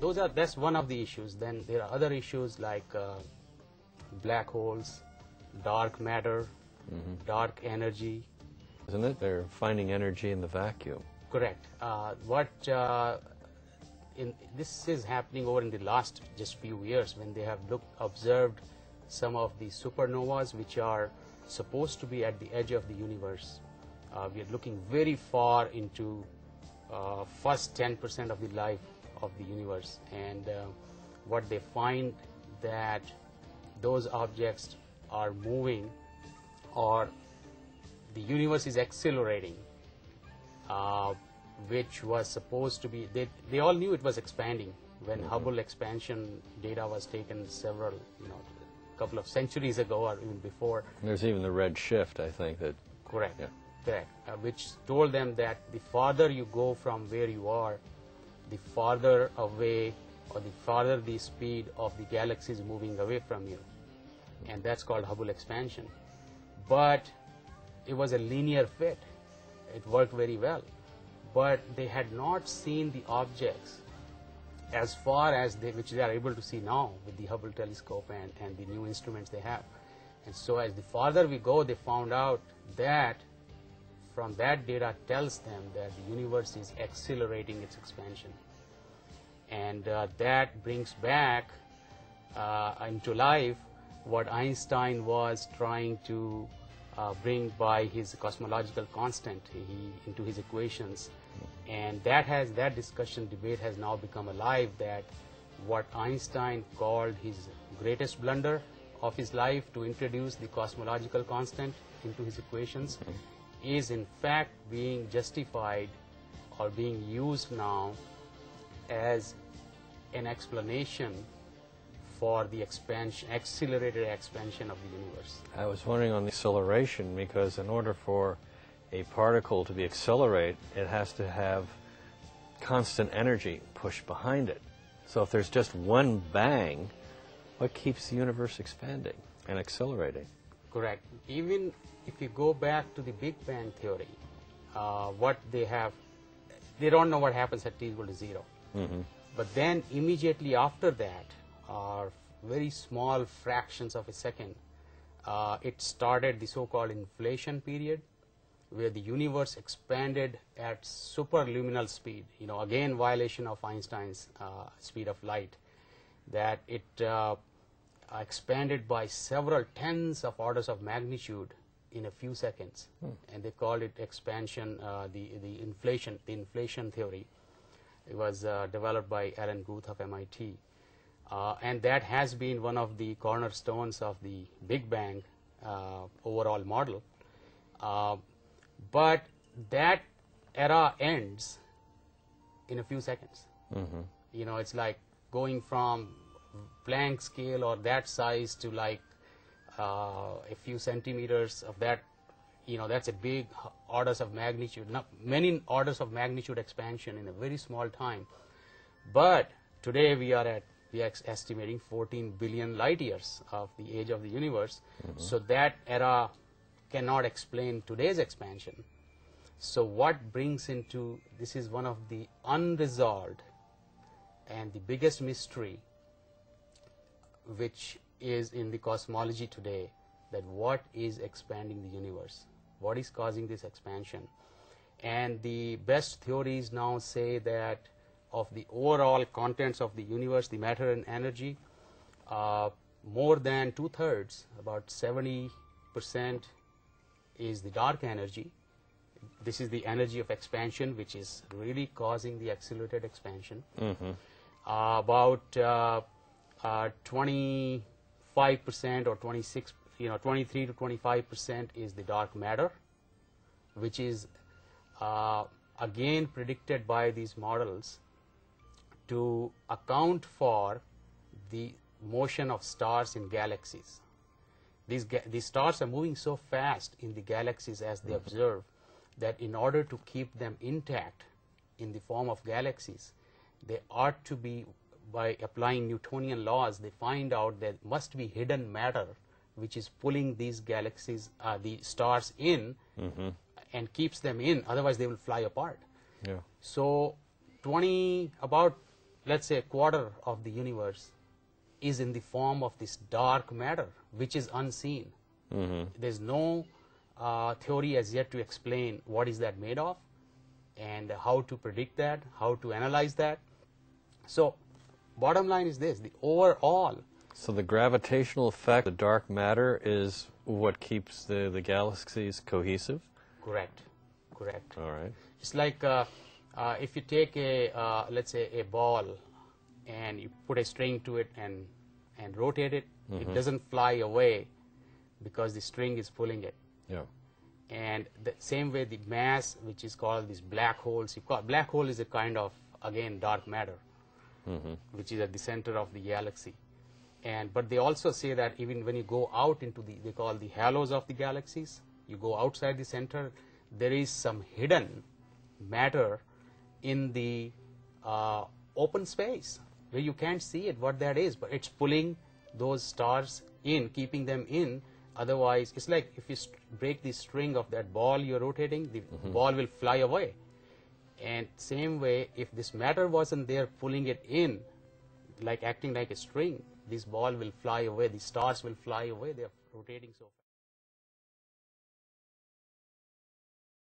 those are that's one of the issues. Then there are other issues like uh, black holes, dark matter, dark energy. Isn't it? They're finding energy in the vacuum. Correct. Uh, what uh, in this is happening over in the last just few years when they have looked observed some of the supernovas which are supposed to be at the edge of the universe. Uh, we are looking very far into uh, first 10% of the life of the universe and uh, what they find that those objects are moving or the universe is accelerating uh, which was supposed to be they, they all knew it was expanding when Hubble expansion data was taken several you know couple of centuries ago or even before. There's even the red shift, I think, that correct. Yeah. correct. Uh, which told them that the farther you go from where you are the farther away or the farther the speed of the galaxy is moving away from you. And that's called Hubble expansion. But it was a linear fit. It worked very well. But they had not seen the objects as far as they, which they are able to see now with the Hubble telescope and, and the new instruments they have. And so as the farther we go, they found out that from that data tells them that the universe is accelerating its expansion. And uh, that brings back uh, into life what Einstein was trying to uh, bring by his cosmological constant he, into his equations. And that has that discussion debate has now become alive that what Einstein called his greatest blunder of his life to introduce the cosmological constant into his equations is in fact being justified or being used now as an explanation for the expansion, accelerated expansion of the universe. I was wondering on the acceleration because in order for a particle to be accelerate, it has to have constant energy pushed behind it. So if there's just one bang, what keeps the universe expanding and accelerating? Correct. Even if you go back to the Big Bang theory, uh, what they have, they don't know what happens at t equal to 0 But then immediately after that, are very small fractions of a second, uh, it started the so-called inflation period, where the universe expanded at superluminal speed. You know, again violation of Einstein's uh, speed of light, that it uh, expanded by several tens of orders of magnitude in a few seconds, and they called it expansion, uh, the the inflation, the inflation theory. It was uh, developed by Alan Guth of MIT, uh, and that has been one of the cornerstones of the Big Bang uh, overall model. Uh, but that era ends in a few seconds. You know, it's like going from Planck scale or that size to like uh, a few centimeters of that. You know, that's a big orders of magnitude, not many orders of magnitude expansion in a very small time. But today we are at we are estimating 14 billion light years of the age of the universe. So that era cannot explain today's expansion. So what brings into this is one of the unresolved and the biggest mystery which is in the cosmology today that what is expanding the universe? What is causing this expansion? And the best theories now say that of the overall contents of the universe the matter and energy uh, more than two-thirds about 70 percent is the dark energy. This is the energy of expansion which is really causing the accelerated expansion. Uh, about uh, uh, 25 percent or 26 you know 23 to 25 percent is the dark matter which is uh, again predicted by these models to account for the motion of stars in galaxies. These, ga- these stars are moving so fast in the galaxies as they observe that in order to keep them intact in the form of galaxies, they ought to be, by applying Newtonian laws, they find out there must be hidden matter which is pulling these galaxies, uh, the stars in and keeps them in, otherwise they will fly apart. Yeah. So 20, about let's say a quarter of the universe is in the form of this dark matter, which is unseen. There's no uh, theory as yet to explain what is that made of and how to predict that, how to analyze that. So, bottom line is this, the overall So the gravitational effect of dark matter is what keeps the, the galaxies cohesive? correct, correct. All right. It's like uh, uh, if you take a, uh, let's say, a ball and you put a string to it and, and rotate it, it doesn't fly away because the string is pulling it. Yeah. And the same way, the mass, which is called these black holes, you call, black hole is a kind of, again, dark matter, which is at the center of the galaxy. And but they also say that even when you go out into the, they call the halos of the galaxies, you go outside the center, there is some hidden matter in the uh, open space where you can't see it what that is, but it's pulling those stars in, keeping them in. Otherwise, it's like if you st- break the string of that ball you're rotating, the ball will fly away. And same way, if this matter wasn't there pulling it in, like acting like a string, this ball will fly away, the stars will fly away, they're rotating so.